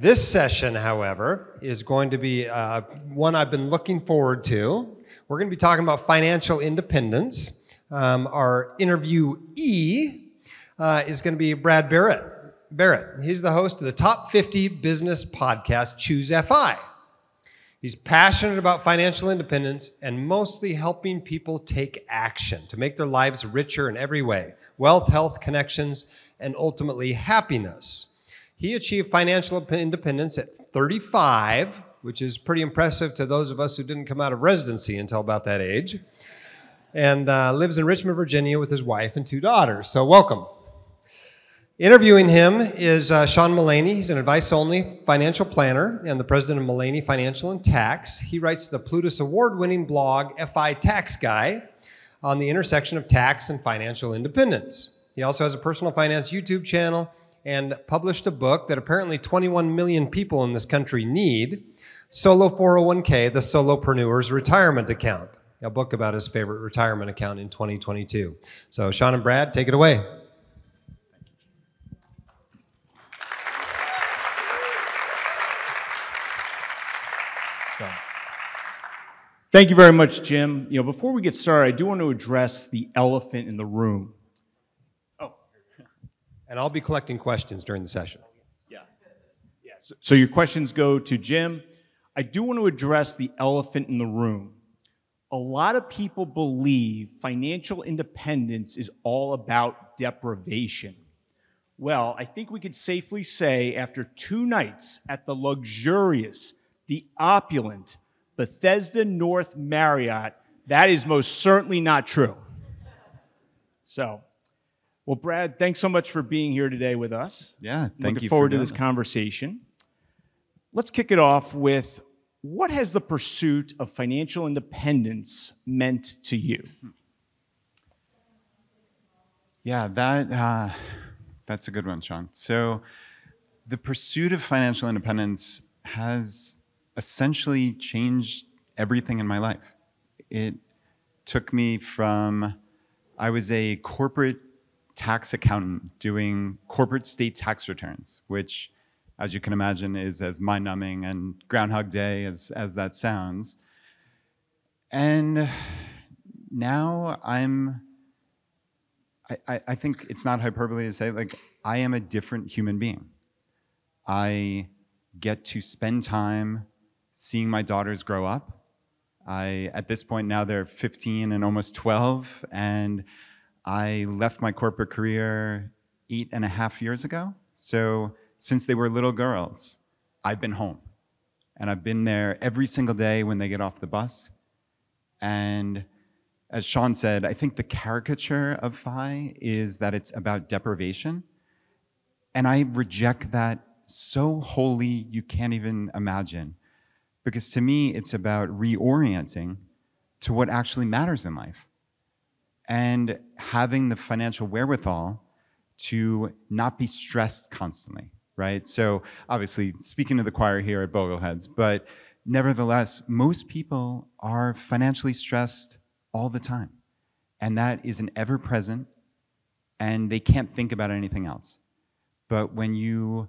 This session, however, is going to be uh, one I've been looking forward to. We're going to be talking about financial independence. Um, our interviewee uh, is going to be Brad Barrett. Barrett. He's the host of the Top 50 Business Podcast, Choose FI. He's passionate about financial independence and mostly helping people take action to make their lives richer in every way wealth, health, connections, and ultimately happiness. He achieved financial independence at 35, which is pretty impressive to those of us who didn't come out of residency until about that age, and uh, lives in Richmond, Virginia with his wife and two daughters. So, welcome. Interviewing him is uh, Sean Mullaney. He's an advice only financial planner and the president of Mullaney Financial and Tax. He writes the Plutus award winning blog, FI Tax Guy, on the intersection of tax and financial independence. He also has a personal finance YouTube channel and published a book that apparently 21 million people in this country need Solo 401k, the Solopreneur's Retirement Account, a book about his favorite retirement account in 2022. So, Sean and Brad, take it away. Thank you very much, Jim. You know, before we get started, I do want to address the elephant in the room. And I'll be collecting questions during the session. Yeah, yeah. So, so your questions go to Jim. I do want to address the elephant in the room. A lot of people believe financial independence is all about deprivation. Well, I think we could safely say after two nights at the luxurious the opulent Bethesda North Marriott, that is most certainly not true. So, well, Brad, thanks so much for being here today with us. Yeah, thank Looking you. forward to this conversation. Let's kick it off with what has the pursuit of financial independence meant to you? Yeah, that uh, that's a good one, Sean. So, the pursuit of financial independence has essentially changed everything in my life. It took me from, I was a corporate tax accountant doing corporate state tax returns, which, as you can imagine, is as mind numbing and Groundhog Day as, as that sounds. And now I'm, I, I think it's not hyperbole to say, like, I am a different human being. I get to spend time seeing my daughters grow up. I, at this point now they're 15 and almost 12, and I left my corporate career eight and a half years ago. So since they were little girls, I've been home. And I've been there every single day when they get off the bus. And as Sean said, I think the caricature of FI is that it's about deprivation. And I reject that so wholly you can't even imagine. Because to me, it's about reorienting to what actually matters in life and having the financial wherewithal to not be stressed constantly, right? So, obviously, speaking to the choir here at Bogleheads, but nevertheless, most people are financially stressed all the time. And that is an ever present, and they can't think about anything else. But when you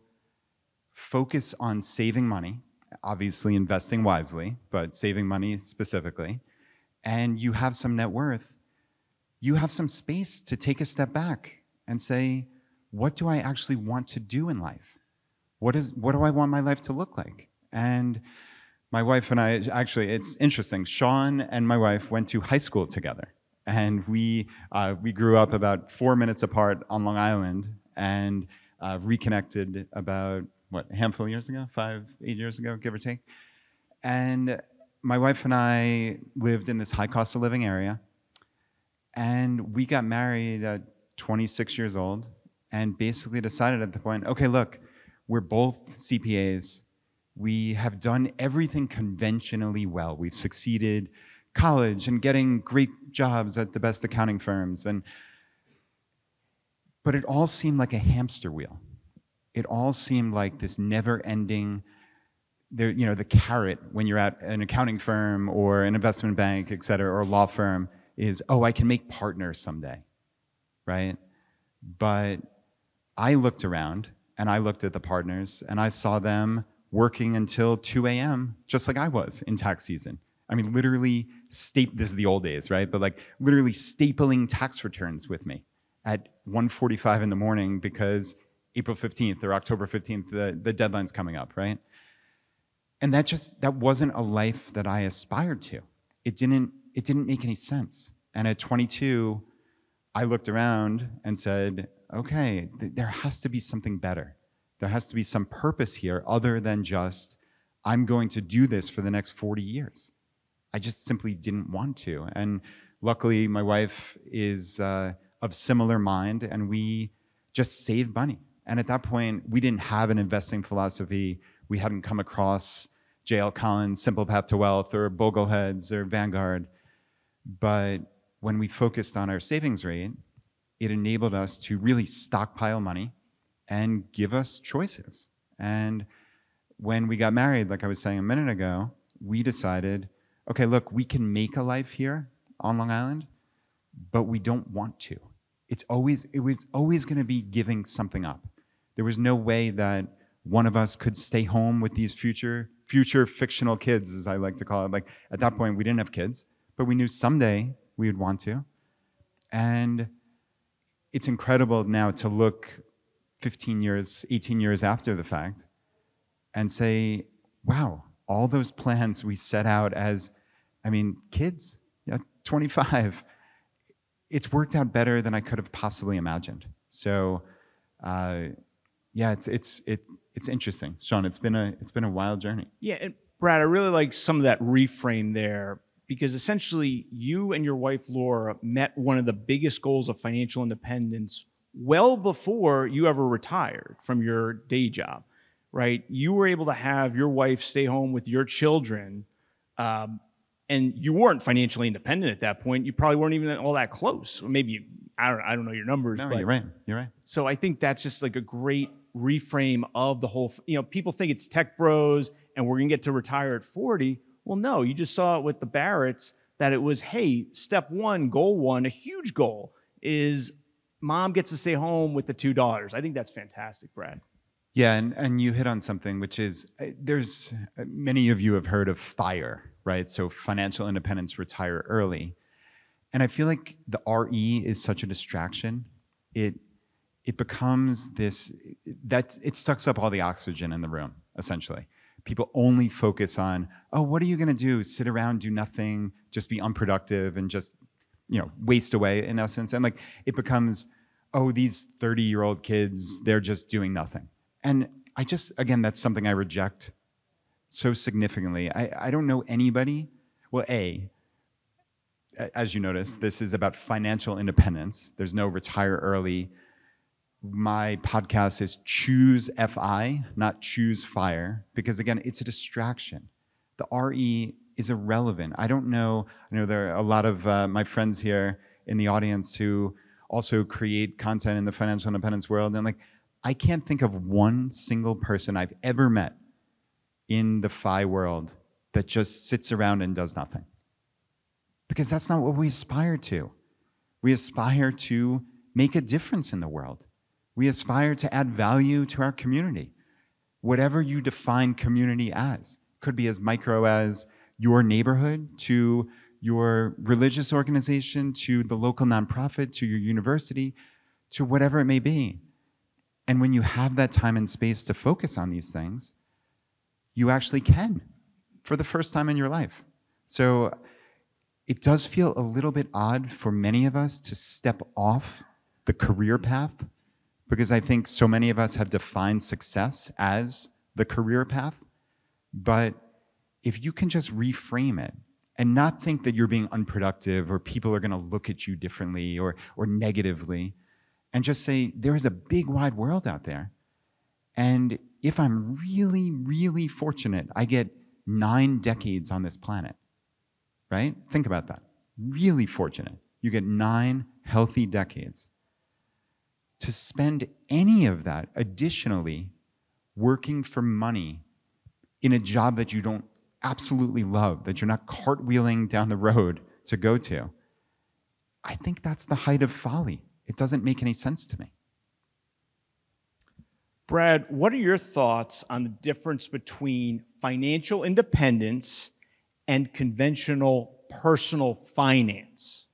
focus on saving money, obviously investing wisely, but saving money specifically, and you have some net worth, you have some space to take a step back and say, what do I actually want to do in life? What, is, what do I want my life to look like? And my wife and I, actually, it's interesting. Sean and my wife went to high school together. And we, uh, we grew up about four minutes apart on Long Island and uh, reconnected about what, a handful of years ago, five, eight years ago, give or take. And my wife and I lived in this high cost of living area. And we got married at 26 years old and basically decided at the point okay, look, we're both CPAs. We have done everything conventionally well. We've succeeded college and getting great jobs at the best accounting firms and but it all seemed like a hamster wheel it all seemed like this never-ending, the, you know, the carrot when you're at an accounting firm or an investment bank, et cetera, or a law firm is, oh, I can make partners someday, right? But I looked around and I looked at the partners and I saw them working until 2 a.m., just like I was in tax season. I mean, literally, sta- this is the old days, right? But like literally stapling tax returns with me at 1.45 in the morning because April 15th or October 15th, the, the deadline's coming up, right? And that just, that wasn't a life that I aspired to. It didn't, it didn't make any sense. And at 22, I looked around and said, okay, th- there has to be something better. There has to be some purpose here other than just, I'm going to do this for the next 40 years. I just simply didn't want to. And luckily, my wife is uh, of similar mind, and we just saved money. And at that point, we didn't have an investing philosophy. We hadn't come across J.L. Collins' Simple Path to Wealth or Bogleheads or Vanguard. But when we focused on our savings rate, it enabled us to really stockpile money and give us choices. And when we got married, like I was saying a minute ago, we decided, okay, look, we can make a life here on Long Island, but we don't want to. It's always it was always going to be giving something up. There was no way that one of us could stay home with these future future fictional kids, as I like to call it. Like at that point, we didn't have kids, but we knew someday we would want to. And it's incredible now to look 15 years, 18 years after the fact and say, wow, all those plans we set out as, I mean, kids, yeah, 25, it's worked out better than I could have possibly imagined. So, uh, yeah, it's it's it's it's interesting, Sean. It's been a it's been a wild journey. Yeah, and Brad, I really like some of that reframe there because essentially you and your wife Laura met one of the biggest goals of financial independence well before you ever retired from your day job, right? You were able to have your wife stay home with your children, um, and you weren't financially independent at that point. You probably weren't even all that close. Maybe you, I don't I don't know your numbers. No, but, you're right. You're right. So I think that's just like a great reframe of the whole. You know, people think it's tech bros and we're gonna get to retire at 40. Well, no, you just saw it with the Barretts that it was, hey, step one, goal one, a huge goal is mom gets to stay home with the two daughters. I think that's fantastic, Brad. Yeah, and, and you hit on something, which is uh, there's uh, many of you have heard of FIRE, right? So financial independence, retire early. And I feel like the RE is such a distraction. It it becomes this that it sucks up all the oxygen in the room, essentially. People only focus on, oh, what are you gonna do? Sit around, do nothing, just be unproductive and just, you know, waste away in essence. And like it becomes, oh, these 30-year-old kids, they're just doing nothing. And I just, again, that's something I reject so significantly. I, I don't know anybody, well, A, as you notice, this is about financial independence. There's no retire early. My podcast is Choose FI, not Choose Fire, because again, it's a distraction. The RE is irrelevant. I don't know, I know there are a lot of uh, my friends here in the audience who also create content in the financial independence world. And like, I can't think of one single person I've ever met in the FI world that just sits around and does nothing. Because that's not what we aspire to. We aspire to make a difference in the world. We aspire to add value to our community. Whatever you define community as, could be as micro as your neighborhood to your religious organization to the local nonprofit to your university to whatever it may be. And when you have that time and space to focus on these things, you actually can for the first time in your life. So it does feel a little bit odd for many of us to step off the career path because I think so many of us have defined success as the career path. But if you can just reframe it and not think that you're being unproductive or people are going to look at you differently or, or negatively, and just say, there is a big wide world out there. And if I'm really, really fortunate, I get nine decades on this planet, right? Think about that. Really fortunate. You get nine healthy decades. To spend any of that additionally working for money in a job that you don't absolutely love, that you're not cartwheeling down the road to go to, I think that's the height of folly. It doesn't make any sense to me. Brad, what are your thoughts on the difference between financial independence and conventional personal finance?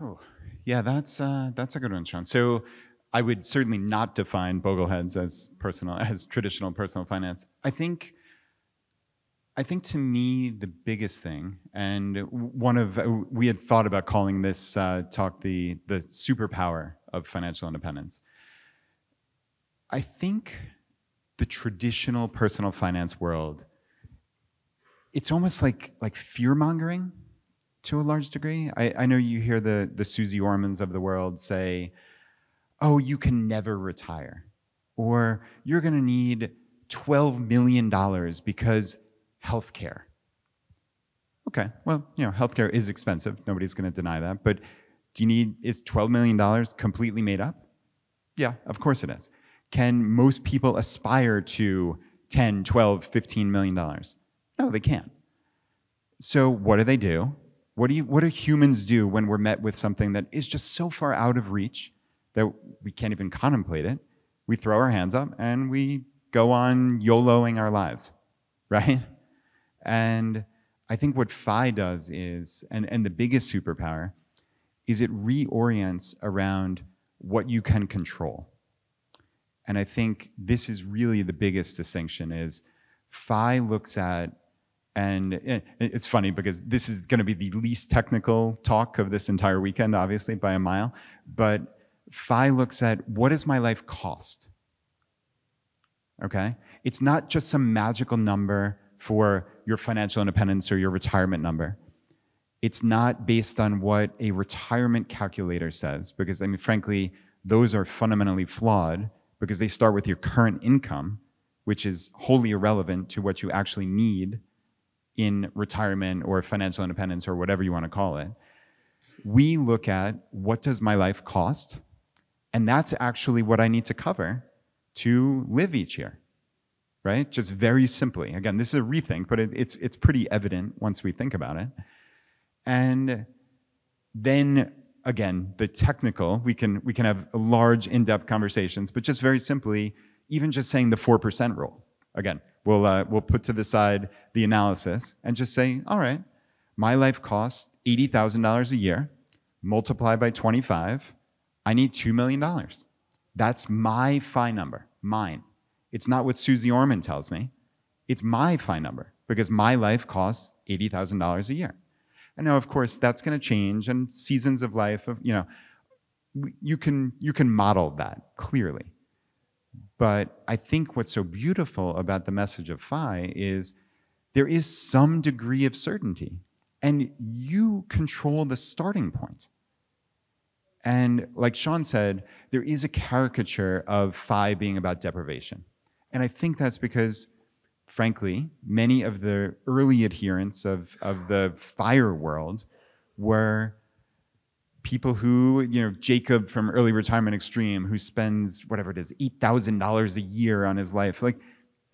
Oh, yeah, that's uh, that's a good one, Sean. So I would certainly not define Bogleheads as personal as traditional personal finance. I think I think to me the biggest thing, and one of we had thought about calling this uh, talk the the superpower of financial independence. I think the traditional personal finance world, it's almost like like fear mongering to a large degree. I, I know you hear the the Suze Ormans of the world say, "Oh, you can never retire," or "You're going to need twelve million dollars because healthcare." Okay, well, you know, healthcare is expensive. Nobody's going to deny that. But do you need is twelve million dollars completely made up? Yeah, of course it is. Can most people aspire to 10, 12, 15 million dollars? No, they can't. So what do they do? What do you what do humans do when we're met with something that is just so far out of reach that we can't even contemplate it? We throw our hands up and we go on YOLOing our lives, right? And I think what FI does is, and, and the biggest superpower, is it reorients around what you can control. And I think this is really the biggest distinction is FI looks at, and eh, it's funny because this is going to be the least technical talk of this entire weekend, obviously, by a mile. But FI looks at what does my life cost? Okay? It's not just some magical number for your financial independence or your retirement number. It's not based on what a retirement calculator says, because, I mean, frankly, those are fundamentally flawed because they start with your current income, which is wholly irrelevant to what you actually need in retirement or financial independence or whatever you want to call it. We look at what does my life cost? And that's actually what I need to cover to live each year, right? Just very simply. Again, this is a rethink, but it, it's, it's pretty evident once we think about it. And then again, the technical, we can, we can have large, in-depth conversations, but just very simply, even just saying the 4% rule. Again, we'll, uh, we'll put to the side the analysis and just say, all right, my life costs $80,000 a year, multiply by 25, I need $2 million. That's my FI number, mine. It's not what Suze Orman tells me. It's my FI number because my life costs $80,000 a year. And now, of course, that's going to change, and seasons of life of you know, you can you can model that clearly. But I think what's so beautiful about the message of FI is there is some degree of certainty, and you control the starting point. And like Sean said, there is a caricature of FI being about deprivation. And I think that's because frankly, many of the early adherents of, of the fire world were people who, you know, Jacob from Early Retirement Extreme, who spends whatever it is, $8,000 a year on his life. Like,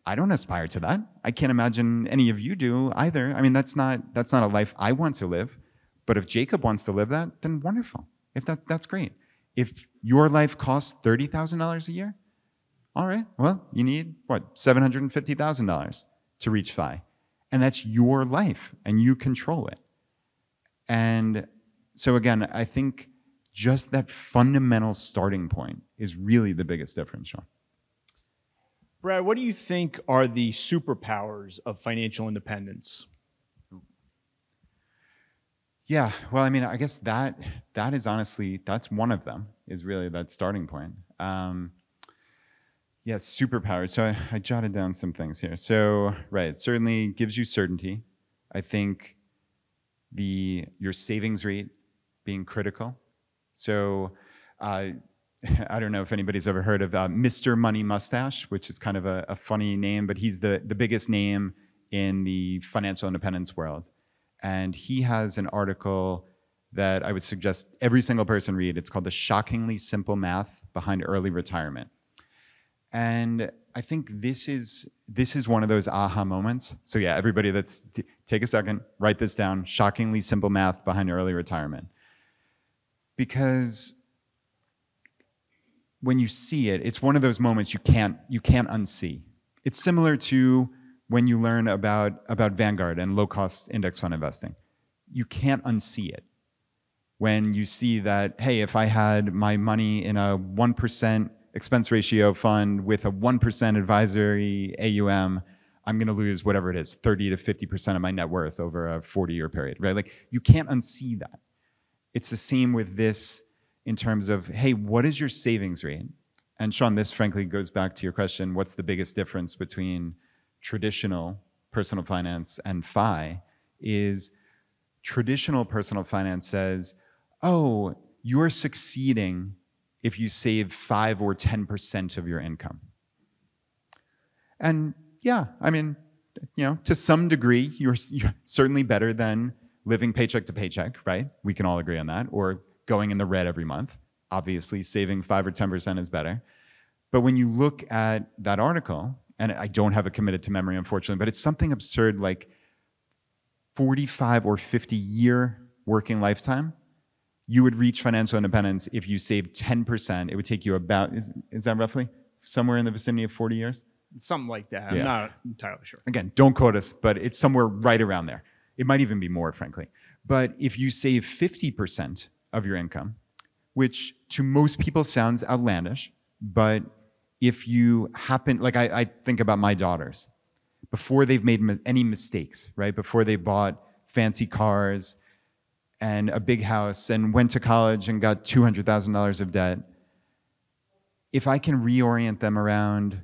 I don't aspire to that. I can't imagine any of you do either. I mean, that's not, that's not a life I want to live. But if Jacob wants to live that, then wonderful. If that, that's great. If your life costs $30,000 a year, all right, well, you need what, $750,000 to reach FI. And that's your life and you control it. And so, again, I think just that fundamental starting point is really the biggest difference, Sean. Brad, what do you think are the superpowers of financial independence? Yeah, well, I mean, I guess that that is honestly that's one of them. Is really that starting point. Um, Yes, superpowers. So I, I, jotted down some things here. So right, it certainly gives you certainty. I think the your savings rate being critical. So uh, I don't know if anybody's ever heard of uh, Mr. Money Mustache, which is kind of a, a, funny name, but he's the, the biggest name in the financial independence world. And he has an article that I would suggest every single person read. It's called The Shockingly Simple Math Behind Early Retirement. And I think this is this is one of those aha moments. So yeah, everybody that's take a second, write this down. Shockingly simple math behind early retirement. Because when you see it, it's one of those moments you can't you can't unsee. It's similar to when you learn about about Vanguard and low cost index fund investing. You can't unsee it. When you see that, hey, if I had my money in a 1% expense ratio fund with a 1% advisory AUM, I'm going to lose whatever it is, 30 to 50% of my net worth over a 40 year period, right? Like you can't unsee that. It's the same with this in terms of, hey, what is your savings rate? And Sean, this frankly goes back to your question what's the biggest difference between traditional personal finance and FI? Is traditional personal finance says, oh, you're succeeding if you save 5 or 10% of your income. And yeah, I mean, you know, to some degree, you're, you're certainly better than living paycheck to paycheck, right? We can all agree on that. Or going in the red every month. Obviously, saving 5 or 10% is better. But when you look at that article, and I don't have it committed to memory, unfortunately, but it's something absurd like 45 or 50 year working lifetime, you would reach financial independence if you saved 10%. It would take you about, is, is that roughly somewhere in the vicinity of 40 years? Something like that. I'm not entirely sure. Again, don't quote us, but it's somewhere right around there. It might even be more, frankly. But if you save 50% of your income, which to most people sounds outlandish, but if you happen, like I, I think about my daughters, before they've made any mistakes, right? Before they bought fancy cars and a big house and went to college and got $200,000 of debt, if I can reorient them around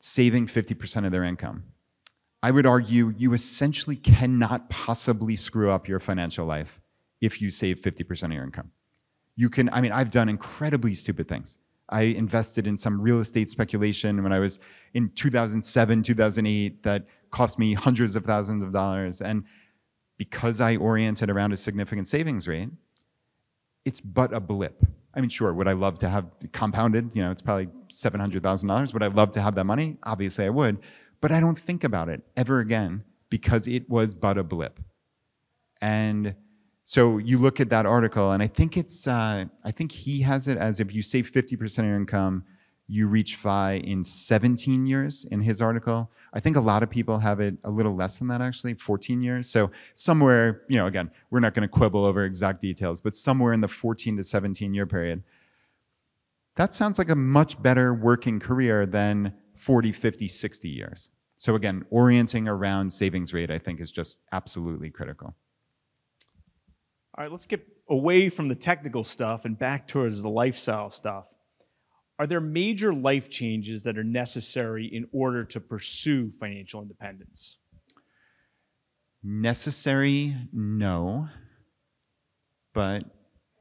saving 50% of their income, I would argue you essentially cannot possibly screw up your financial life if you save 50% of your income. You can, I mean, I've done incredibly stupid things. I invested in some real estate speculation when I was in 2007, 2008 that cost me hundreds of thousands of dollars. And because I oriented around a significant savings rate, it's but a blip. I mean, sure, would I love to have compounded? You know, it's probably $700,000. Would I love to have that money? Obviously, I would. But I don't think about it ever again because it was but a blip. And so you look at that article, and I think it's, uh, I think he has it as if you save 50% of your income, you reach FI in 17 years in his article. I think a lot of people have it a little less than that, actually, 14 years. So somewhere, you know, again, we're not going to quibble over exact details, but somewhere in the 14 to 17 year period. That sounds like a much better working career than 40, 50, 60 years. So again, orienting around savings rate, I think, is just absolutely critical. All right, let's get away from the technical stuff and back towards the lifestyle stuff. Are there major life changes that are necessary in order to pursue financial independence? Necessary, no. But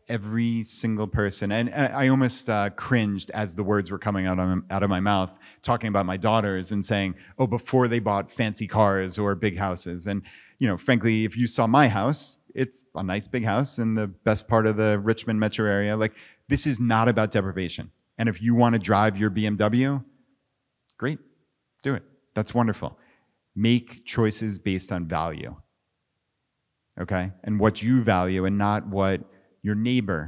every single person, and I I almost uh, cringed as the words were coming out of, out of my mouth, talking about my daughters and saying, oh, before they bought fancy cars or big houses. And, you know, frankly, if you saw my house, it's a nice big house in the best part of the Richmond metro area. Like, this is not about deprivation. And if you want to drive your BMW, great, do it. That's wonderful. Make choices based on value okay and what you value and not what your neighbor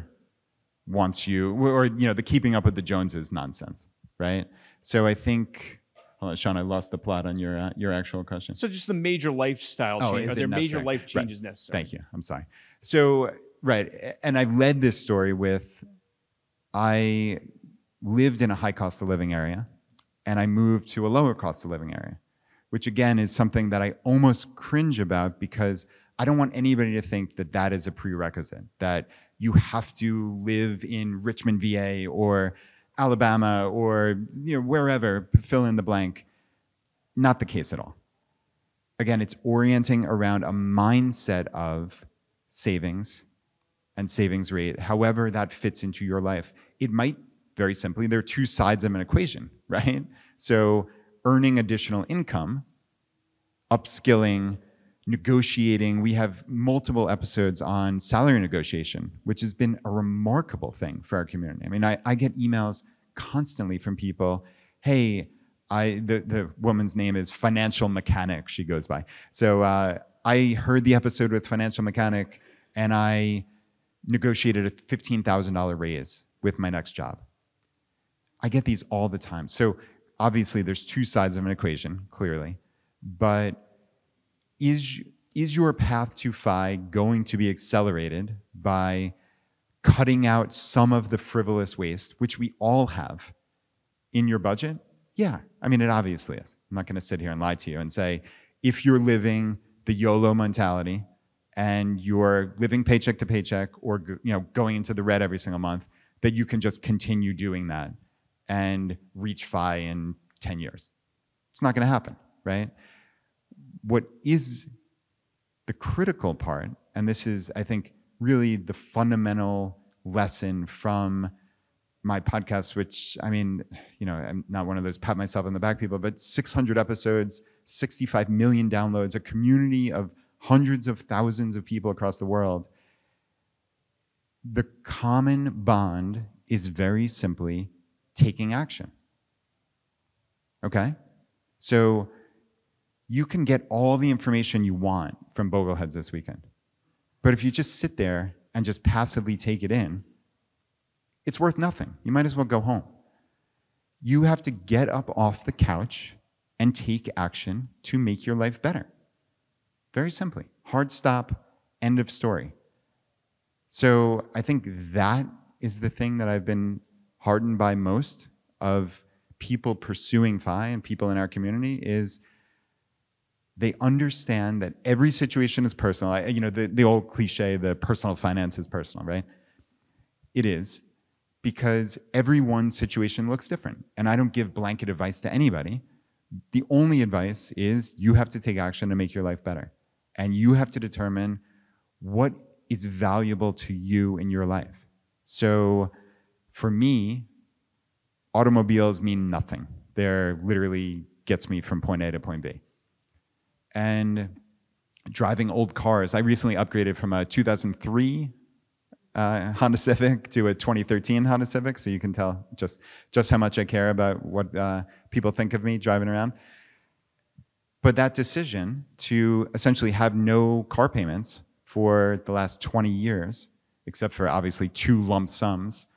wants you or you know the keeping up with the joneses nonsense right so i think on, sean i lost the plot on your uh, your actual question So, just the major lifestyle Oh, changes. is Are there major life Right. changes necessary? Thank you. I'm sorry. So, right. And I led this story with I lived in a high cost of living area and I moved to a lower cost of living area, which again is something that I almost cringe about because I don't want anybody to think that that is a prerequisite, that you have to live in Richmond, VA or Alabama or you know, wherever, fill in the blank. Not the case at all again, it's orienting around a mindset of savings and savings rate, however that fits into your life. It might, very simply, there are two sides of an equation, right? So, earning additional income, upskilling, negotiating. We have multiple episodes on salary negotiation, which has been a remarkable thing for our community. I mean, I, I get emails constantly from people hey, I the, the woman's name is Financial Mechanic, she goes by. So uh, I heard the episode with Financial Mechanic and I negotiated a $15,000 raise with my next job. I get these all the time. So obviously, there's two sides of an equation, clearly, but is is your path to FI going to be accelerated by cutting out some of the frivolous waste, which we all have in your budget? Yeah, I mean, it obviously is. I'm not going to sit here and lie to you and say, if you're living the YOLO mentality and you're living paycheck to paycheck or you know going into the red every single month, that you can just continue doing that and reach FI in 10 years. It's not going to happen, right? What is the critical part, and this is, I think, really the fundamental lesson from my podcast, which I mean, you know, I'm not one of those pat myself on the back people, but 600 episodes, 65 million downloads, a community of hundreds of thousands of people across the world. The common bond is very simply taking action. Okay? So you can get all the information you want from Bogleheads this weekend. But if you just sit there and just passively take it in, it's worth nothing. You might as well go home. You have to get up off the couch and take action to make your life better. Very simply. Hard stop, end of story. So I think that is the thing that I've been hardened by most of people pursuing FI and people in our community is they understand that every situation is personal. I, you know, the, the old cliche, the personal finance is personal, right? It is because everyone's situation looks different. And I don't give blanket advice to anybody. The only advice is you have to take action to make your life better. And you have to determine what is valuable to you in your life. So for me, automobiles mean nothing. They're literally gets me from point A to point B and driving old cars. I recently upgraded from a 2003 uh, Honda Civic to a 2013 Honda Civic, so you can tell just just how much I care about what uh, people think of me driving around. But that decision to essentially have no car payments for the last 20 years, except for obviously two lump sums,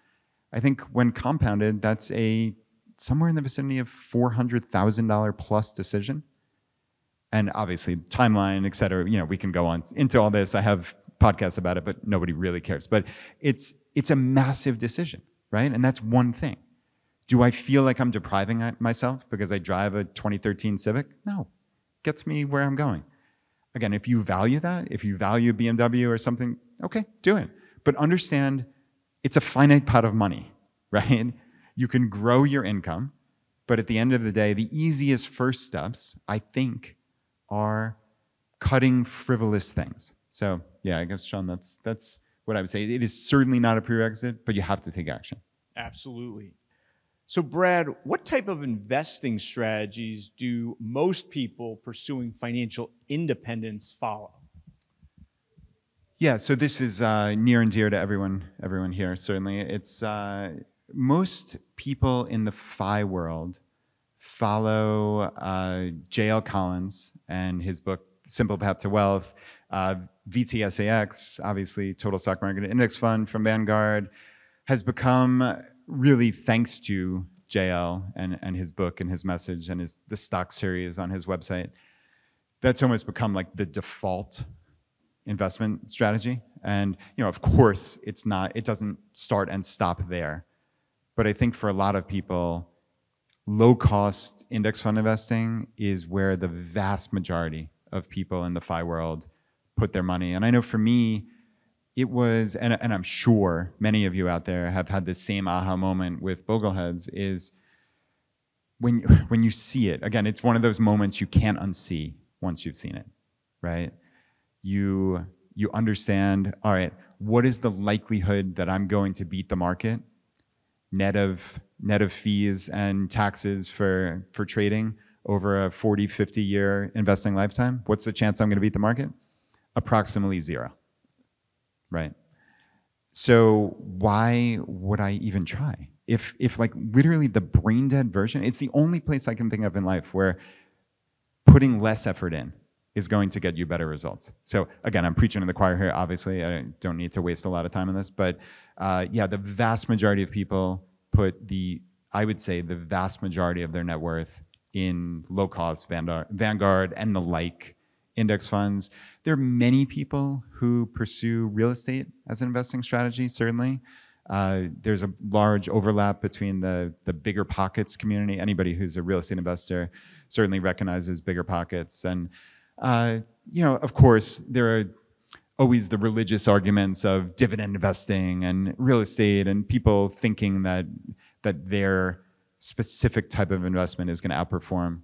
I think when compounded, that's a somewhere in the vicinity of $400,000 plus decision and obviously timeline, et cetera. You know, we can go on into all this. I have podcasts about it, but nobody really cares. But it's it's a massive decision, right? And that's one thing. Do I feel like I'm depriving myself because I drive a 2013 Civic? No, gets me where I'm going. Again, if you value that, if you value BMW or something, okay, do it. But understand it's a finite pot of money, right? You can grow your income, but at the end of the day, the easiest first steps, I think, are cutting frivolous things. So yeah, I guess Sean, that's that's what I would say. It is certainly not a prerequisite, but you have to take action. Absolutely. So, Brad, what type of investing strategies do most people pursuing financial independence follow? Yeah, so this is uh, near and dear to everyone. Everyone here, certainly. It's uh, most people in the FI world follow uh, J.L. Collins and his book Simple Path to Wealth, uh, VTSAX, obviously Total Stock Market Index Fund from Vanguard, has become really thanks to JL and, and his book and his message and his the stock series on his website. That's almost become like the default investment strategy. And you know, of course, it's not. It doesn't start and stop there. But I think for a lot of people, low cost index fund investing is where the vast majority of people in the FI world put their money. And I know for me, it was, and, and I'm sure many of you out there have had the same aha moment with Bogleheads, is when, when you see it, again, it's one of those moments you can't unsee once you've seen it, right? You, you understand, all right, what is the likelihood that I'm going to beat the market net of net of fees and taxes for for trading over a 40 50 year investing lifetime what's the chance i'm going to beat the market? Approximately zero. Right? So why would i even try? If if like literally the brain dead version it's the only place i can think of in life where putting less effort in is going to get you better results so again i'm preaching to the choir here obviously i don't need to waste a lot of time on this but uh, yeah the vast majority of people put the I would say the vast majority of their net worth in low cost Vanguard and the like index funds. There are many people who pursue real estate as an investing strategy, certainly. Uh, there's a large overlap between the, the BiggerPockets community. Anybody who's a real estate investor certainly recognizes BiggerPockets. And, uh, you know, of course, there are always the religious arguments of dividend investing and real estate and people thinking that, that their specific type of investment is going to outperform.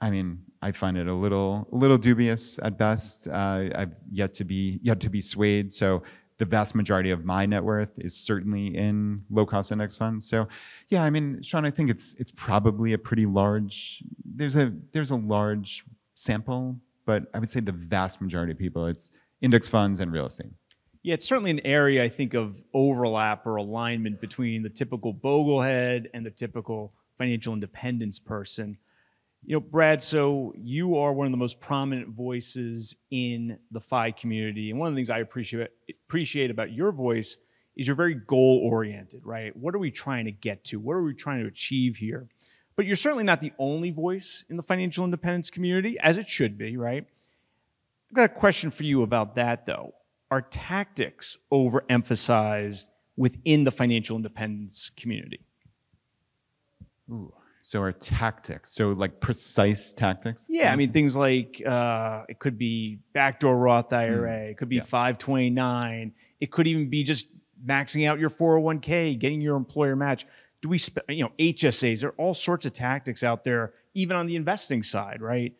I mean, I find it a little, a little dubious at best. Uh, I've yet to be yet to be swayed. So the vast majority of my net worth is certainly in low cost index funds. So yeah, I mean, Sean, I think it's it's probably a pretty large. There's a there's a large sample, but I would say the vast majority of people, it's index funds and real estate. Yeah, it's certainly an area I think of overlap or alignment between the typical boglehead and the typical financial independence person. You know, Brad, so you are one of the most prominent voices in the FI community. And one of the things I appreciate, appreciate about your voice is you're very goal oriented, right? What are we trying to get to? What are we trying to achieve here? But you're certainly not the only voice in the financial independence community, as it should be, right? I've got a question for you about that, though. Are tactics overemphasized within the financial independence community? Ooh. So our tactics, so like precise tactics. Yeah, I mean things like uh, it could be backdoor Roth IRA, mm. it could be yeah. 529, it could even be just maxing out your 401k, getting your employer match. Do we, sp- you know, HSAs? There are all sorts of tactics out there, even on the investing side, right?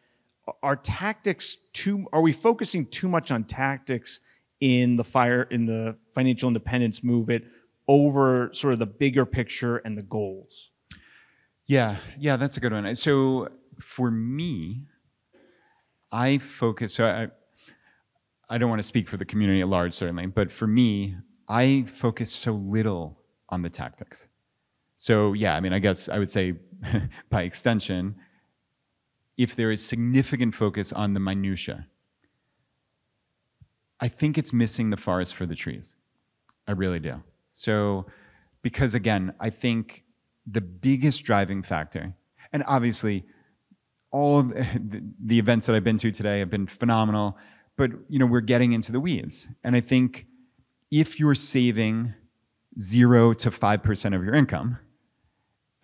Are tactics too? Are we focusing too much on tactics in the fire in the financial independence movement over sort of the bigger picture and the goals? Yeah, yeah, that's a good one. So for me, I focus. So I, I don't want to speak for the community at large, certainly, but for me, I focus so little on the tactics. So yeah, I mean, I guess I would say, by extension, if there is significant focus on the minutia, I think it's missing the forest for the trees. I really do. So, because again, I think the biggest driving factor, and obviously, all the, the events that I've been to today have been phenomenal, but you know we're getting into the weeds, and I think if you're saving zero to five percent of your income,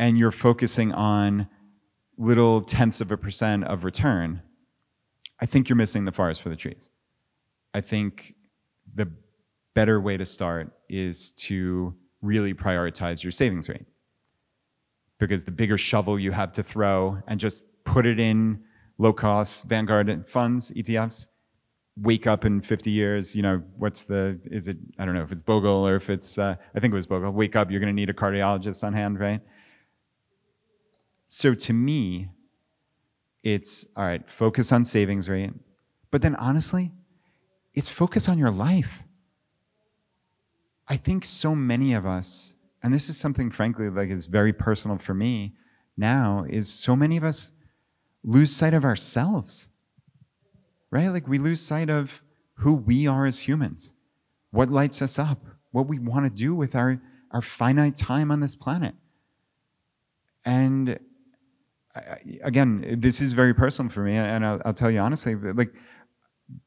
and you're focusing on little tenths of a percent of return, I think you're missing the forest for the trees. I think the better way to start is to really prioritize your savings rate because the bigger shovel you have to throw and just put it in low cost Vanguard funds, ETFs, wake up in 50 years, you know, what's the, is it, I don't know if it's Bogle or if it's, uh, I think it was Bogle, wake up, you're going to need a cardiologist on hand, right? So to me, it's, all right, focus on savings rate. But then honestly, it's focus on your life. I think so many of us and this is something frankly like is very personal for me now is so many of us lose sight of ourselves right like we lose sight of who we are as humans what lights us up what we want to do with our our finite time on this planet and I, again this is very personal for me and I'll, I'll tell you honestly like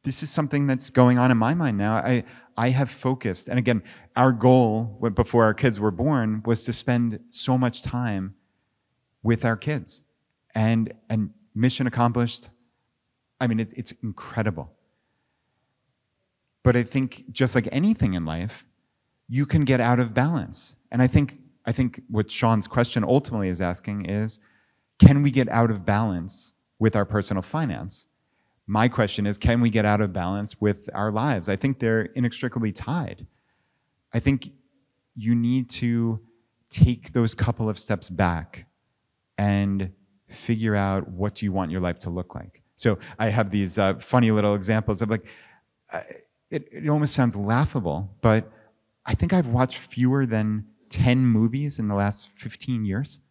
this is something that's going on in my mind now i I have focused, and again, our goal before our kids were born was to spend so much time with our kids, and and mission accomplished. I mean, it, it's incredible. But I think just like anything in life, you can get out of balance, and I think I think what Sean's question ultimately is asking is, can we get out of balance with our personal finance? my question is can we get out of balance with our lives? I think they're inextricably tied. I think you need to take those couple of steps back and figure out what do you want your life to look like. So I have these uh, funny little examples of like, uh, it, it almost sounds laughable, but I think I've watched fewer than 10 movies in the last 15 years.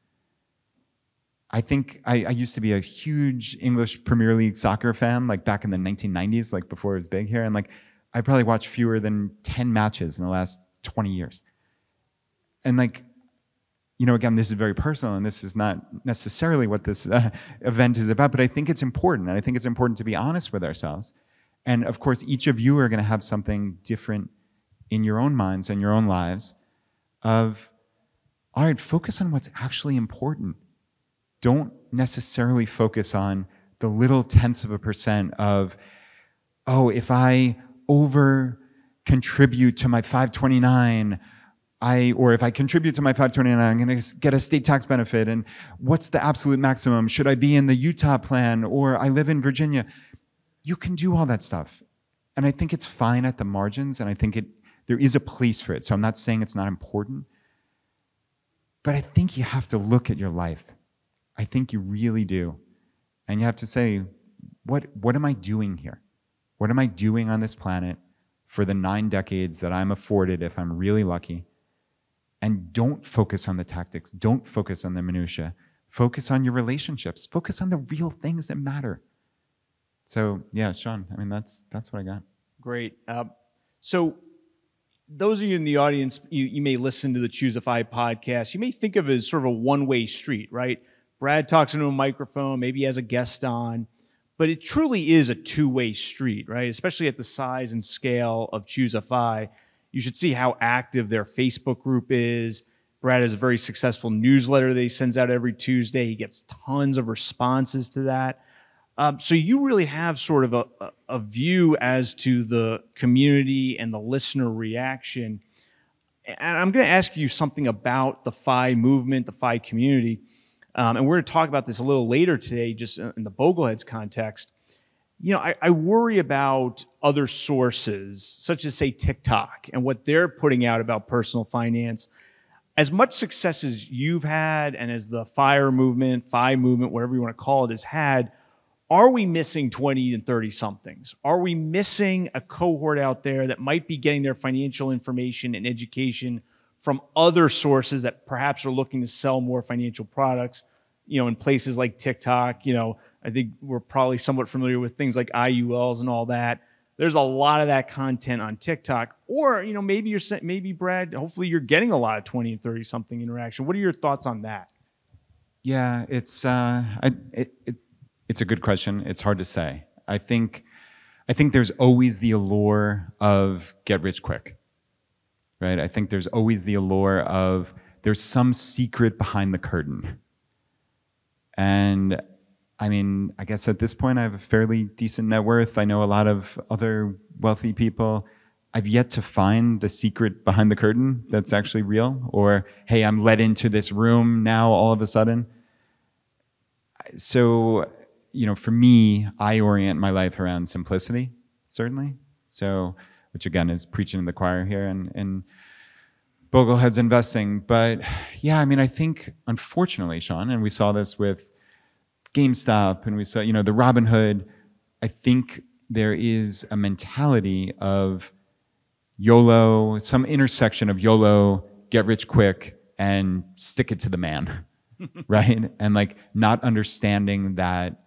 I think I, I, used to be a huge English Premier League soccer fan, like back in the 1990s, like before it was big here. And like, I probably watched fewer than 10 matches in the last 20 years. And like, you know, again, this is very personal, and this is not necessarily what this uh, event is about. But I think it's important, and I think it's important to be honest with ourselves. And of course, each of you are going to have something different in your own minds and your own lives. Of all right, focus on what's actually important. Don't necessarily focus on the little tenths of a percent of, oh, if I over contribute to my 529, I, or if I contribute to my 529, I'm going to get a state tax benefit. And what's the absolute maximum? Should I be in the Utah plan or I live in Virginia? You can do all that stuff. And I think it's fine at the margins. And I think it, there is a place for it. So I'm not saying it's not important. But I think you have to look at your life. I think you really do. And you have to say, what, what am I doing here? What am I doing on this planet for the nine decades that I'm afforded if I'm really lucky? And don't focus on the tactics. Don't focus on the minutia. Focus on your relationships. Focus on the real things that matter. So yeah, Sean. I mean, that's that's what I got. Great. Uh, so those of you in the audience, you, you may listen to the ChooseFI podcast. You may think of it as sort of a one-way street, right? Brad talks into a microphone, maybe has a guest on, but it truly is a two-way street, right? Especially at the size and scale of ChooseFI. You should see how active their Facebook group is. Brad has a very successful newsletter that he sends out every Tuesday. He gets tons of responses to that. Um, so you really have sort of a, a, view as to the community and the listener reaction. And I'm going to ask you something about the FI movement, the FI community. Um, and we're going to talk about this a little later today, just in the Bogleheads context you know, I, I, worry about other sources, such as, say, TikTok and what they're putting out about personal finance. As much success as you've had and as the FIRE movement, FI movement, whatever you want to call it, has had, are we missing 20 and 30 somethings? Are we missing a cohort out there that might be getting their financial information and education from other sources that perhaps are looking to sell more financial products? You know, in places like TikTok, you know, I think we're probably somewhat familiar with things like IULs and all that. There's a lot of that content on TikTok, or you know, maybe you're maybe Brad. Hopefully, you're getting a lot of 20 and 30 something interaction. What are your thoughts on that? Yeah, it's uh, I, it, it, it's a good question. It's hard to say. I think I think there's always the allure of get rich quick, right? I think there's always the allure of there's some secret behind the curtain, and I mean, I guess at this point I have a fairly decent net worth. I know a lot of other wealthy people. I've yet to find the secret behind the curtain that's actually real, or hey, I'm let into this room now all of a sudden. So, you know, for me, I orient my life around simplicity, certainly. So, which again is preaching to the choir here and, and Bogleheads investing. But yeah, I mean, I think unfortunately, Sean, and we saw this with GameStop and we saw, you know, the Robinhood, I think there is a mentality of YOLO, some intersection of YOLO, get rich quick, and stick it to the man, right? And like not understanding that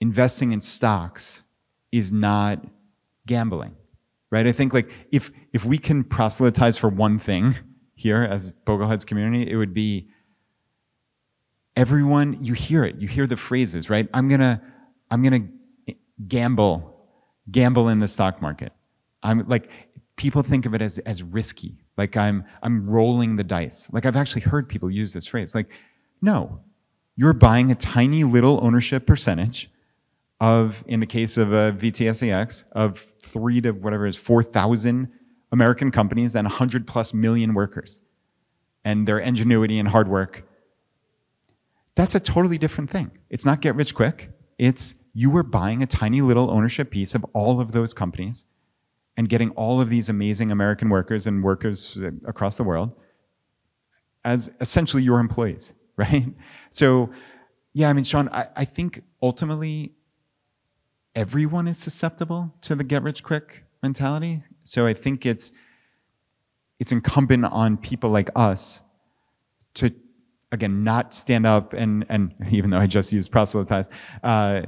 investing in stocks is not gambling, right? I think like if if we can proselytize for one thing here as Bogleheads community, it would be everyone you hear it you hear the phrases right? I'm gonna i'm gonna gamble gamble in the stock market. I'm like people think of it as as risky. Like i'm i'm rolling the dice. Like i've actually heard people use this phrase. Like no you're buying a tiny little ownership percentage of in the case of uh, a VTSAX of three to whatever is 4000 american companies and 100 plus million workers and their ingenuity and hard work that's a totally different thing. It's not get rich quick. It's you were buying a tiny little ownership piece of all of those companies and getting all of these amazing American workers and workers uh, across the world as essentially your employees, right? So, yeah, I mean, Sean, I, I think ultimately everyone is susceptible to the get rich quick mentality. So I think it's it's incumbent on people like us to again, not stand up and, and even though I just used proselytize, uh,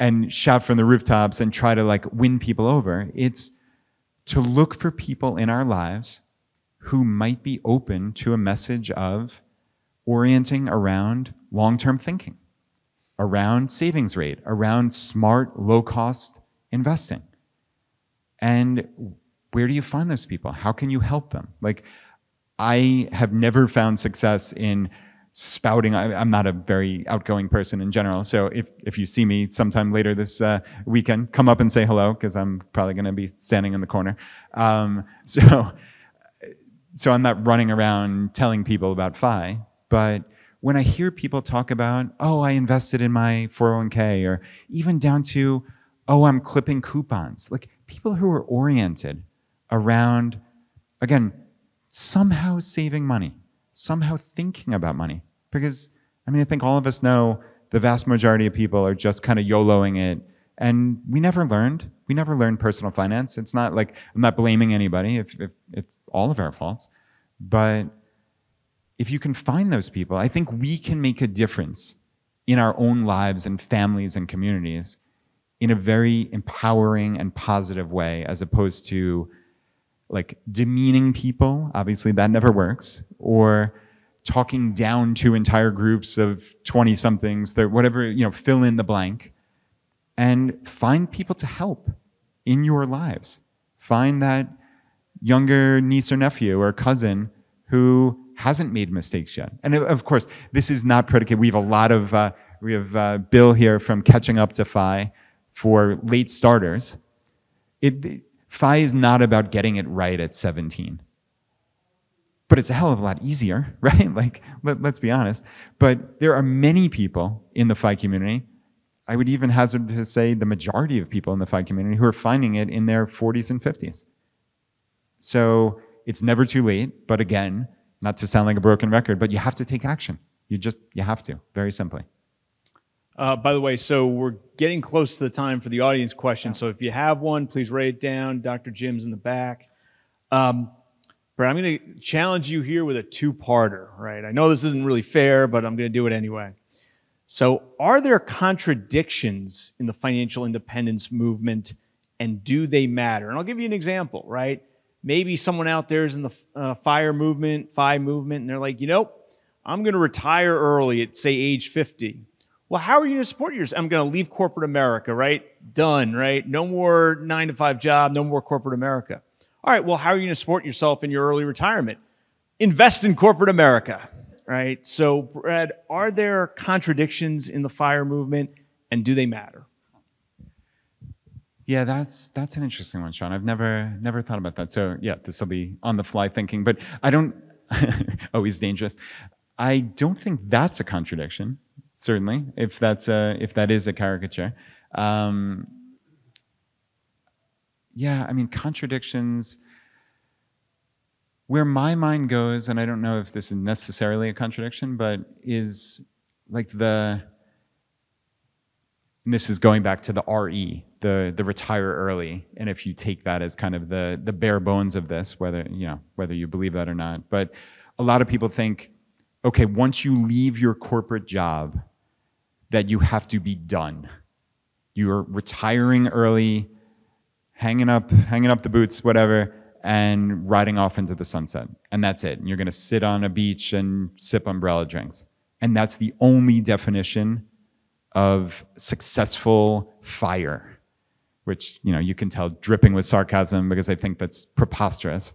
and shout from the rooftops and try to like win people over. It's to look for people in our lives who might be open to a message of orienting around long term thinking, around savings rate, around smart, low cost investing. And where do you find those people? How can you help them? Like, I have never found success in spouting. I, am not a very outgoing person in general. So if, if you see me sometime later this uh, weekend, come up and say hello because I'm probably going to be standing in the corner. Um, so, so I'm not running around telling people about FI, but when I hear people talk about, oh, I invested in my 401k, or even down to, oh, I'm clipping coupons, like people who are oriented around, again, somehow saving money, somehow thinking about money. Because, I mean, I think all of us know the vast majority of people are just kind of YOLOing it. And we never learned. We never learned personal finance. It's not like I'm not blaming anybody if, if it's all of our faults. But if you can find those people, I think we can make a difference in our own lives and families and communities in a very empowering and positive way, as opposed to like demeaning people. Obviously, that never works. Or talking down to entire groups of 20 somethings, whatever, you know, fill in the blank. And find people to help in your lives. Find that younger niece or nephew or cousin who hasn't made mistakes yet. And of course, this is not predicated. We have a lot of, uh, we have uh, Bill here from Catching Up to FI for late starters. It, FI is not about getting it right at 17. But it's a hell of a lot easier, right? Like, let, us be honest. But there are many people in the FI community, I would even hazard to say the majority of people in the FI community who are finding it in their 40s and 50s. So it's never too late, but again, not to sound like a broken record, but you have to take action. You just, you have to, very simply. Uh, by the way, so we're getting close to the time for the audience question. So if you have one, please write it down. Dr. Jim's in the back. Um, but I'm going to challenge you here with a two-parter, right? I know this isn't really fair, but I'm going to do it anyway. So are there contradictions in the financial independence movement and do they matter? And I'll give you an example, right? Maybe someone out there is in the uh, FIRE movement, FI movement, and they're like, you know, I'm going to retire early at, say, age 50. Well, how are you going to support yourself? I'm going to leave corporate America, right? Done, right? No more nine to five job, no more corporate America. All right, well, how are you going to support yourself in your early retirement? Invest in corporate America, right? So, Brad, are there contradictions in the FIRE movement and do they matter? Yeah, that's that's an interesting one, Sean. I've never never thought about that. So yeah, this will be on the fly thinking, but I don't always dangerous. I don't think that's a contradiction. Certainly, if that's a if that is a caricature. Um, yeah, I mean contradictions. Where my mind goes, and I don't know if this is necessarily a contradiction, but is like the. this is going back to the RE, the the retire early. And if you take that as kind of the the bare bones of this whether you know whether you believe that or not. But a lot of people think okay once you leave your corporate job that you have to be done. You're retiring early hanging up hanging up the boots whatever and riding off into the sunset. And that's it. And you're going to sit on a beach and sip umbrella drinks. And that's the only definition of successful FIRE which you know you can tell dripping with sarcasm because I think that's preposterous.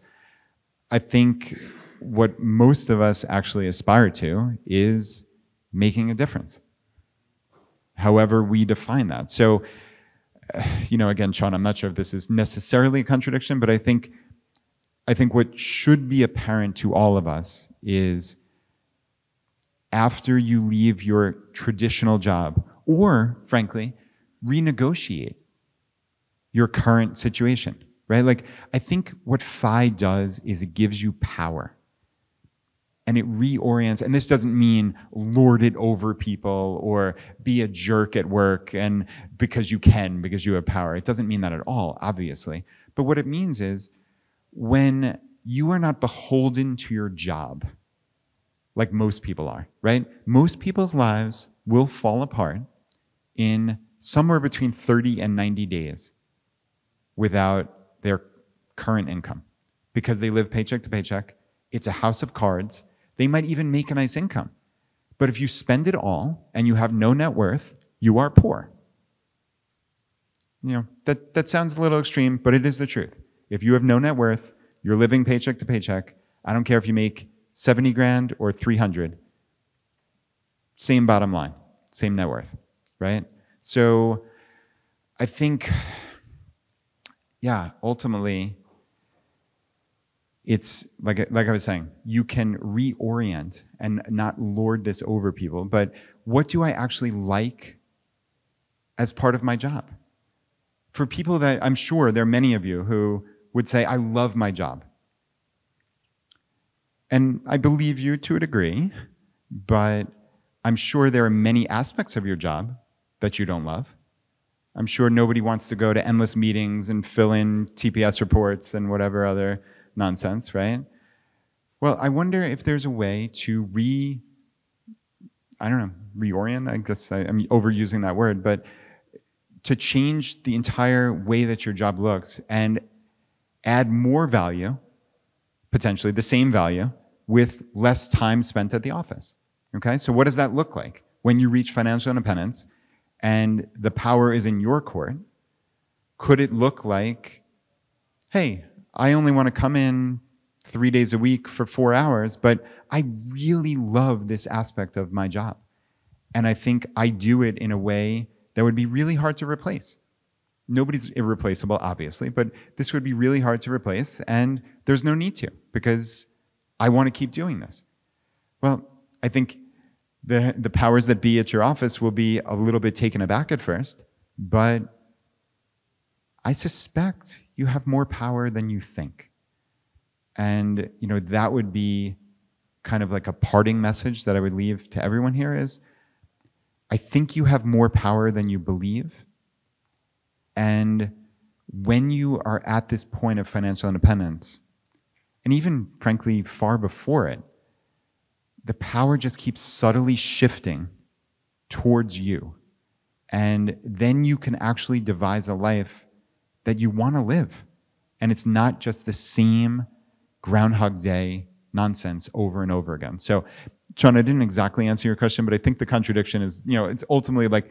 I think what most of us actually aspire to is making a difference, however we define that. So, you know, again, Sean, I'm not sure if this is necessarily a contradiction, but I think I think what should be apparent to all of us is after you leave your traditional job, or frankly, renegotiate your current situation, right? Like, I think what FI does is it gives you power and it reorients. And this doesn't mean lord it over people or be a jerk at work and because you can, because you have power. It doesn't mean that at all, obviously. But what it means is when you are not beholden to your job, like most people are, right? Most people's lives will fall apart in somewhere between 30 and 90 days without their current income because they live paycheck to paycheck. It's a house of cards. They might even make a nice income, But if you spend it all and you have no net worth, you are poor. You know, that, that sounds a little extreme, but it is the truth. If you have no net worth, you're living paycheck to paycheck. I don't care if you make 70 grand or 300. Same bottom line, same net worth, right? So I think, yeah, ultimately, it's like, like I was saying, you can reorient and not lord this over people, but what do I actually like as part of my job? For people that I'm sure there are many of you who would say, I love my job. And I believe you to a degree, but I'm sure there are many aspects of your job that you don't love. I'm sure nobody wants to go to endless meetings and fill in TPS reports and whatever other nonsense, right? Well, I wonder if there's a way to re, I don't know, reorient, I guess I, am overusing that word, but to change the entire way that your job looks and add more value, potentially the same value, with less time spent at the office. Okay, so what does that look like when you reach financial independence and the power is in your court? Could it look like, hey, I only want to come in three days a week for four hours, but I really love this aspect of my job. And I think I do it in a way that would be really hard to replace. Nobody's irreplaceable, obviously, but this would be really hard to replace, and there's no need to because I want to keep doing this. Well, I think the, the powers that be at your office will be a little bit taken aback at first, but I suspect you have more power than you think. And, you know, that would be kind of like a parting message that I would leave to everyone here is I think you have more power than you believe. And when you are at this point of financial independence, and even frankly, far before it, the power just keeps subtly shifting towards you. And then you can actually devise a life that you want to live. And it's not just the same Groundhog Day nonsense over and over again. So, Sean, I didn't exactly answer your question, but I think the contradiction is, you know, it's ultimately like,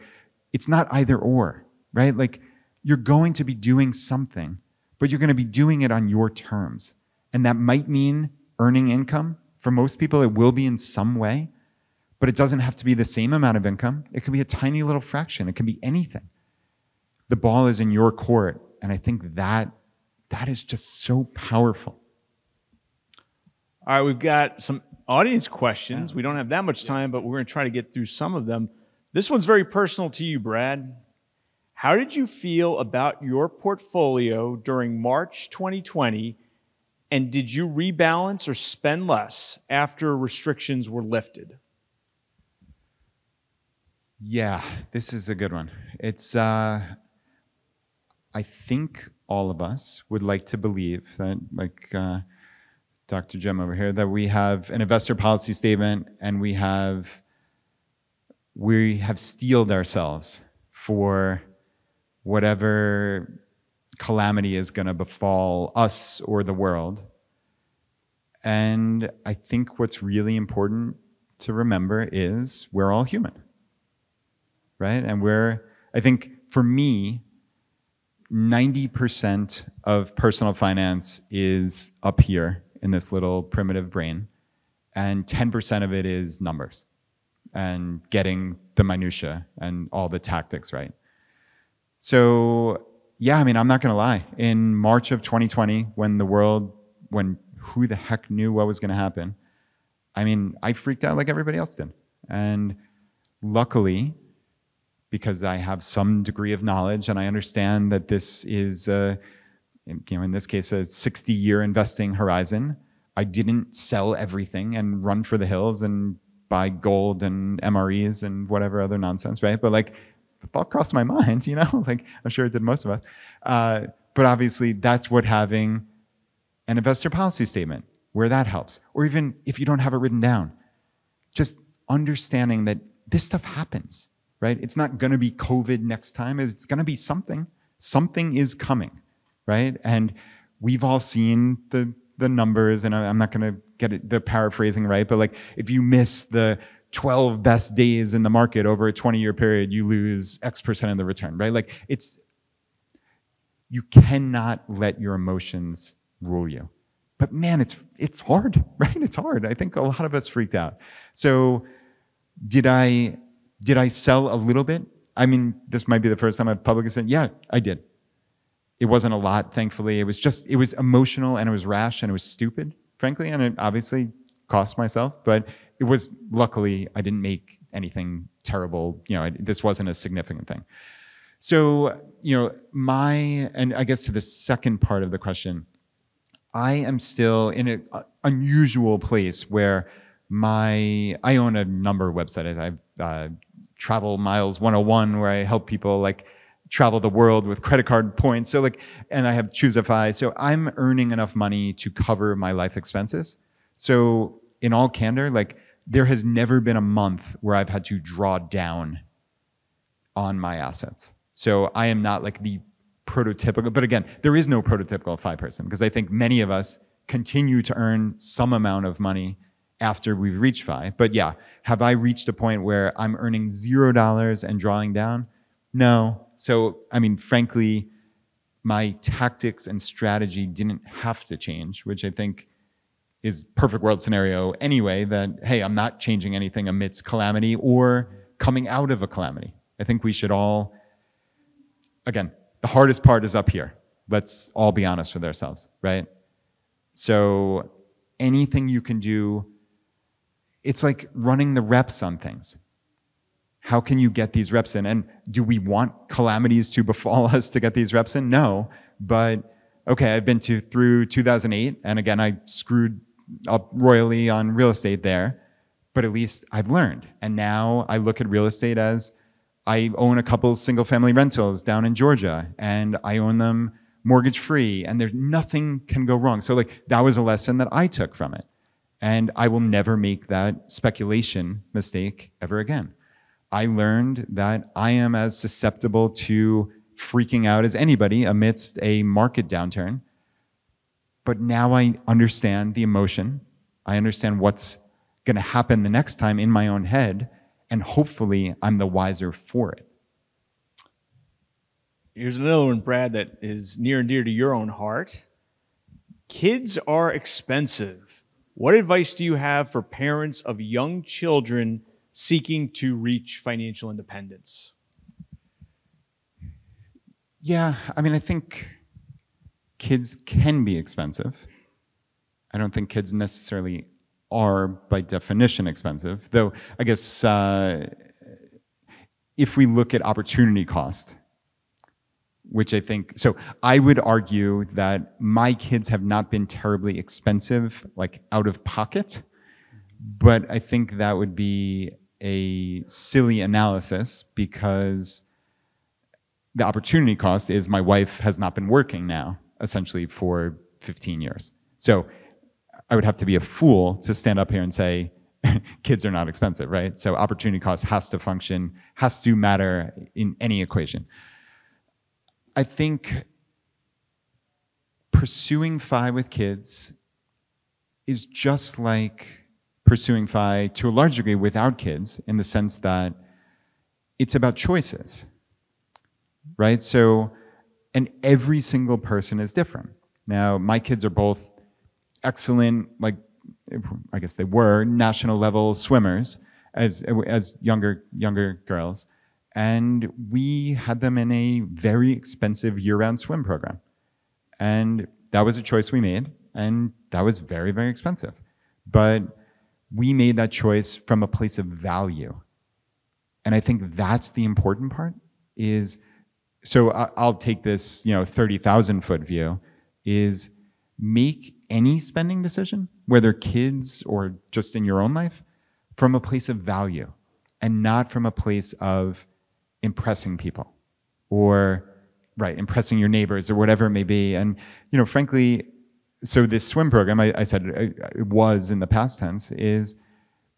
it's not either or, right? Like, you're going to be doing something, but you're going to be doing it on your terms. And that might mean earning income. For most people, it will be in some way, but it doesn't have to be the same amount of income. It could be a tiny little fraction, it can be anything. The ball is in your court. And I think that that is just so powerful. All right, we've got some audience questions. We don't have that much time, but we're going to try to get through some of them. This one's very personal to you, Brad. How did you feel about your portfolio during March 2020? And did you rebalance or spend less after restrictions were lifted? Yeah, this is a good one. It's uh, I think all of us would like to believe that, like uh, Dr. Jim over here, that we have an investor policy statement and we have we have steeled ourselves for whatever calamity is going to befall us or the world. And I think what's really important to remember is we're all human, right? And we're, I think for me, 90% of personal finance is up here in this little primitive brain, and 10% of it is numbers and getting the minutia and all the tactics right. So, yeah, I mean, I'm not going to lie. In March of 2020, when the world, when who the heck knew what was going to happen, I mean, I freaked out like everybody else did. And luckily, because I have some degree of knowledge and I understand that this is, uh, you know, in this case, a 60 year investing horizon. I didn't sell everything and run for the hills and buy gold and MREs and whatever other nonsense, right? But like, thought crossed my mind, you know, like I'm sure it did most of us. Uh, but obviously, that's what having an investor policy statement, where that helps. Or even if you don't have it written down, just understanding that this stuff happens right? It's not going to be COVID next time. It's going to be something. Something is coming, right? And we've all seen the the numbers, and I'm not going to get it, the paraphrasing right, but like if you miss the 12 best days in the market over a 20 year period, you lose X percent of the return, right? Like it's, you cannot let your emotions rule you. But man, it's, it's hard, right? It's hard. I think a lot of us freaked out. So did I, did I sell a little bit? I mean, this might be the first time I've publicly said, yeah, I did. It wasn't a lot, thankfully. It was just, it was emotional and it was rash and it was stupid, frankly, and it obviously cost myself, but it was luckily I didn't make anything terrible. You know, I, this wasn't a significant thing. So, you know, my, and I guess to the second part of the question, I am still in an unusual place where my, I own a number of websites. I've uh, Travel Miles 101, where I help people like travel the world with credit card points. So like, and I have ChooseFI. So I'm earning enough money to cover my life expenses. So in all candor, like there has never been a month where I've had to draw down on my assets. So I am not like the prototypical, but again, there is no prototypical FI person because I think many of us continue to earn some amount of money after we've reached FI. But yeah, have I reached a point where I'm earning zero dollars and drawing down? No. So, I mean, frankly, my tactics and strategy didn't have to change, which I think is perfect world scenario anyway that hey i'm not changing anything amidst calamity or coming out of a calamity. I think we should all again the hardest part is up here. Let's all be honest with ourselves right? So anything you can do it's like running the reps on things. How can you get these reps in? And do we want calamities to befall us to get these reps in? No but okay i've been to through 2008 and again i screwed up royally on real estate there, but at least I've learned. And now I look at real estate as I own a couple single family rentals down in Georgia and I own them mortgage free and there's nothing can go wrong. So like that was a lesson that I took from it. And I will never make that speculation mistake ever again. I learned that I am as susceptible to freaking out as anybody amidst a market downturn but now I understand the emotion. I understand what's going to happen the next time in my own head, and hopefully I'm the wiser for it. Here's another one, Brad, that is near and dear to your own heart. Kids are expensive. What advice do you have for parents of young children seeking to reach financial independence? Yeah, I mean, I think kids can be expensive. I don't think kids necessarily are by definition expensive, though I guess uh, if we look at opportunity cost, which I think, so I would argue that my kids have not been terribly expensive, like out of pocket, but I think that would be a silly analysis because the opportunity cost is my wife has not been working now essentially for 15 years. So I would have to be a fool to stand up here and say, kids are not expensive, right? So opportunity cost has to function, has to matter in any equation. I think pursuing FI with kids is just like pursuing FI to a large degree without kids in the sense that it's about choices, right? So and every single person is different. Now, my kids are both excellent, like I guess they were national level swimmers as as younger younger girls, and we had them in a very expensive year-round swim program, and that was a choice we made, and that was very very expensive, but we made that choice from a place of value, and I think that's the important part is so I'll take this, you know, 30,000 foot view. Is make any spending decision, whether kids or just in your own life, from a place of value and not from a place of impressing people or right impressing your neighbors or whatever it may be. And you know frankly so this swim program i, I said uh, it was in the past tense is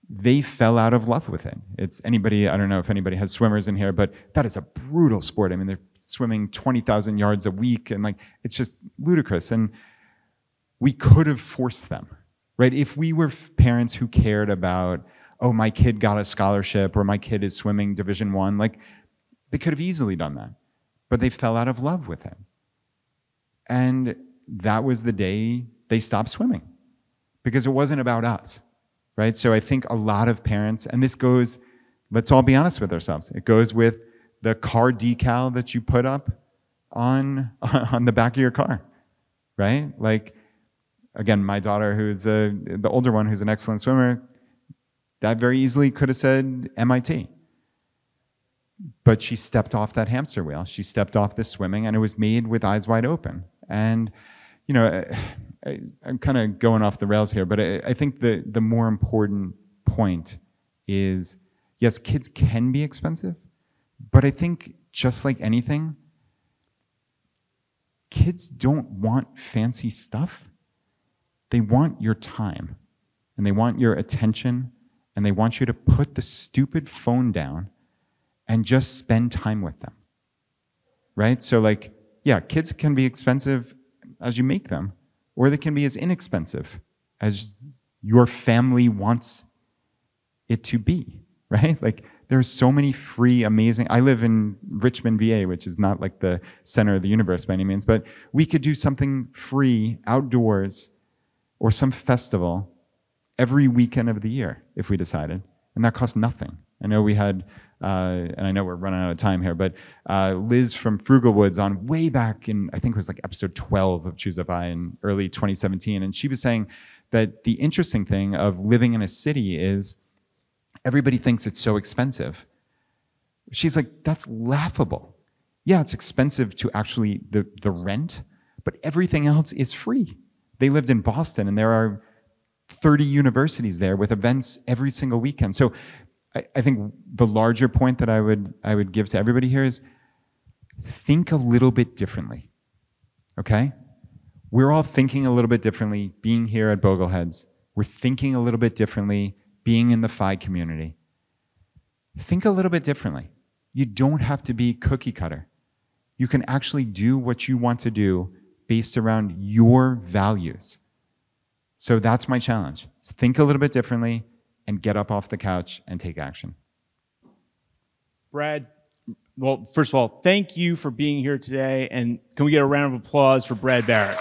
they fell out of love with it. It's anybody i don't know if anybody has swimmers in here but that is a brutal sport. I mean they're swimming 20,000 yards a week and like it's just ludicrous and we could have forced them right if we were parents who cared about oh, my kid got a scholarship or my kid is swimming Division One. Like they could have easily done that, but they fell out of love with him. And that was the day they stopped swimming because it wasn't about us, right? So I think a lot of parents, and this goes, let's all be honest with ourselves, it goes with the car decal that you put up on, on the back of your car, right? Like, again, my daughter, who's a, the older one, who's an excellent swimmer, that very easily could have said MIT. But she stepped off that hamster wheel. She stepped off the swimming, and it was made with eyes wide open. And, you know, I, am kind of going off the rails here, but I, I think the, the more important point is yes, kids can be expensive, but I think just like anything, kids don't want fancy stuff. They want your time and they want your attention and they want you to put the stupid phone down and just spend time with them. Right? So, like, yeah, kids can be expensive as you make them, or they can be as inexpensive as your family wants it to be, right? Like, there's so many free, amazing. I live in Richmond, VA, which is not like the center of the universe by any means, but we could do something free outdoors or some festival every weekend of the year if we decided, and that costs nothing. I know we had, uh, and I know we're running out of time here, but uh, Liz from Frugalwoods on way back in, I think it was like episode 12 of Choose a FI in early 2017, and she was saying that the interesting thing of living in a city is everybody thinks it's so expensive. She's like, that's laughable. Yeah, it's expensive to actually the, the rent, but everything else is free. They lived in Boston and there are 30 universities there with events every single weekend. So I, I think the larger point that I would, I would give to everybody here is think a little bit differently. Okay? We're all thinking a little bit differently being here at Bogleheads. We're thinking a little bit differently being in the FI community. Think a little bit differently. You don't have to be cookie cutter. You can actually do what you want to do based around your values. So that's my challenge. Think a little bit differently and get up off the couch and take action. Brad, well, first of all, thank you for being here today. And can we get a round of applause for Brad Barrett?